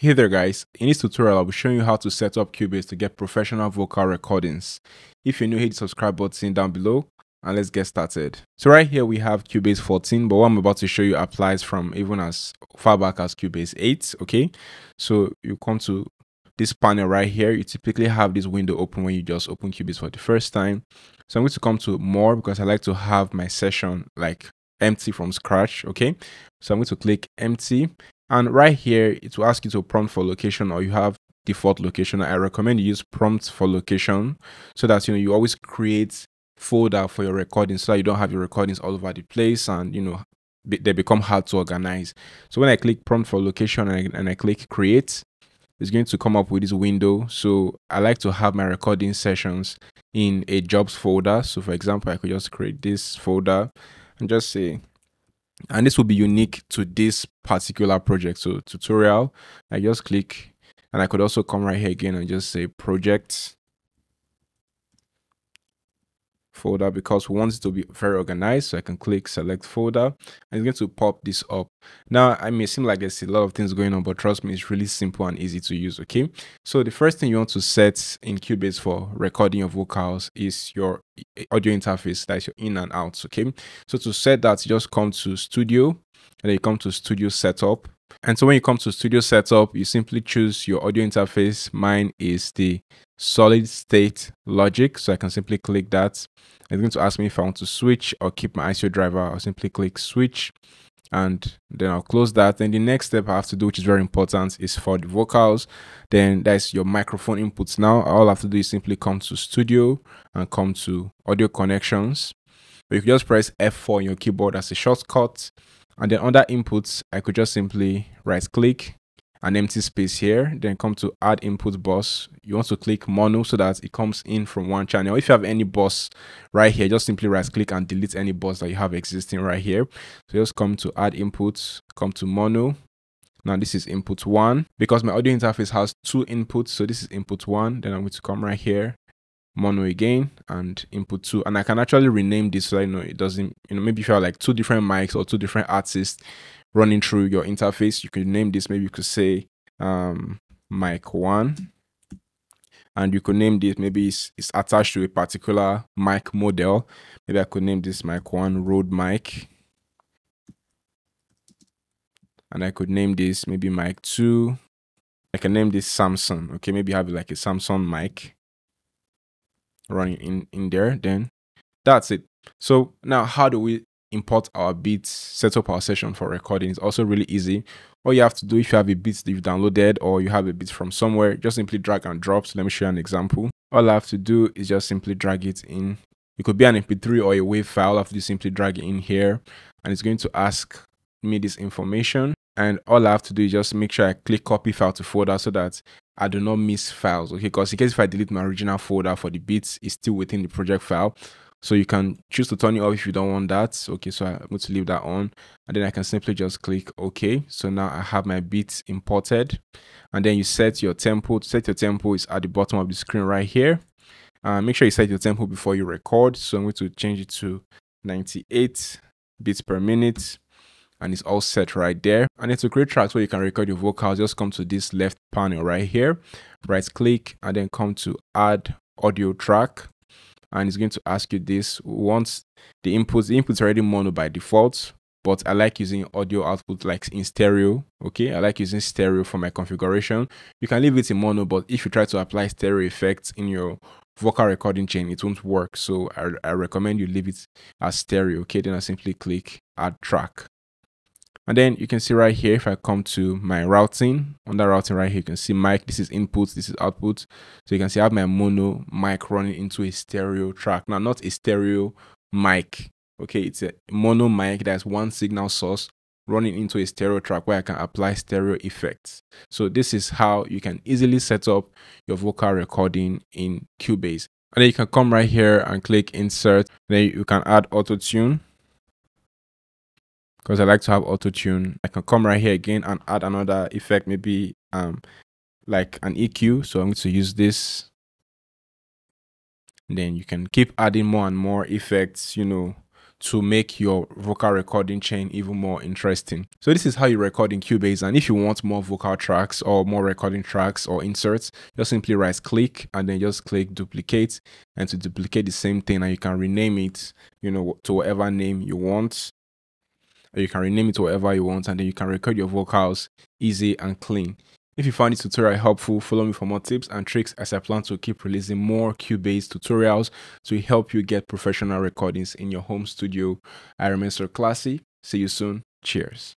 Hey there guys, in this tutorial I'll be showing you how to set up Cubase to get professional vocal recordings. If you're new, hit the subscribe button down below and let's get started. So right here we have Cubase 14 but what I'm about to show you applies from even as far back as Cubase 8, okay? So you come to this panel right here, you typically have this window open when you just open Cubase for the first time. So I'm going to come to more because I like to have my session like empty from scratch, okay? So I'm going to click empty and right here, it will ask you to prompt for location or you have default location. I recommend you use prompt for location so that you know you always create folder for your recordings so that you don't have your recordings all over the place and you know they become hard to organize. So when I click prompt for location and I, and I click create, it's going to come up with this window. So I like to have my recording sessions in a jobs folder. So for example, I could just create this folder and just say and this will be unique to this particular project. So tutorial i just click and i could also come right here again and just say project folder because we want it to be very organized. So I can click select folder and it's going to pop this up. Now, I may seem like there's a lot of things going on, but trust me, it's really simple and easy to use. Okay. So the first thing you want to set in Cubase for recording your vocals is your audio interface, that's your in and out. Okay. So to set that, just come to studio and then you come to studio setup. And so when you come to studio setup, you simply choose your audio interface. Mine is the solid state logic. So I can simply click that. It's going to ask me if I want to switch or keep my ASIO driver. I'll simply click switch and then I'll close that. Then the next step I have to do, which is very important, is for the vocals. Then that's your microphone inputs. Now all I have to do is simply come to studio and come to audio connections. But you can just press F4 on your keyboard as a shortcut. And then under inputs, I could just simply right click an empty space here then come to add input bus you want to click mono so that it comes in from one channel. If you have any bus right here just simply right click and delete any bus that you have existing right here. So just come to add inputs come to mono now this is input one. Because my audio interface has two inputs so this is input one. Then i'm going to come right here mono again and input two and i can actually rename this so i know it doesn't you know maybe if you have like two different mics or two different artists running through your interface. You could name this, maybe you could say um, mic one. And you could name this, maybe it's, it's attached to a particular mic model. Maybe I could name this mic one Rode mic. And I could name this maybe mic two. I can name this samsung Okay, maybe have like a Samsung mic running in, in there. Then that's it. So now how do we import our beats, set up our session for recording. It's also really easy. All you have to do if you have a beat that you've downloaded or you have a beat from somewhere, just simply drag and drop. So let me show you an example. All I have to do is just simply drag it in. It could be an MP3 or a WAV file. I have to simply drag it in here and it's going to ask me this information. And all I have to do is just make sure I click copy file to folder so that I do not miss files. Okay, because in case if I delete my original folder for the beats, it's still within the project file. So you can choose to turn it off if you don't want that. Okay, so I'm going to leave that on and then I can simply just click OK. So now I have my beats imported and then you set your tempo. To set your tempo is at the bottom of the screen right here. Uh, make sure you set your tempo before you record. So I'm going to change it to 98 beats per minute and it's all set right there. And it's a great tracks where you can record your vocals. Just come to this left panel right here, right click and then come to add audio track. And it's going to ask you this. Once the inputs the inputs already mono by default but i like using audio output like in stereo okay? I like using stereo for my configuration. You can leave it in mono but if you try to apply stereo effects in your vocal recording chain it won't work. So I, I recommend you leave it as stereo okay? Then i simply click add track and then you can see right here, if I come to my routing, under routing right here, you can see mic, this is input, this is output. So you can see I have my mono mic running into a stereo track. Now, not a stereo mic. Okay, it's a mono mic that's one signal source running into a stereo track where I can apply stereo effects. So this is how you can easily set up your vocal recording in Cubase. And then you can come right here and click insert. Then you can add auto tune because I like to have auto tune. I can come right here again and add another effect, maybe um like an EQ. So I'm going to use this. And then you can keep adding more and more effects, you know, to make your vocal recording chain even more interesting. So this is how you record in Cubase and if you want more vocal tracks or more recording tracks or inserts, just simply right click and then just click duplicate and to duplicate the same thing and you can rename it, you know, to whatever name you want. You can rename it to whatever you want and then you can record your vocals easy and clean. If you found this tutorial helpful, follow me for more tips and tricks as I plan to keep releasing more Cubase tutorials to help you get professional recordings in your home studio. I remain Sir Classy. See you soon. Cheers.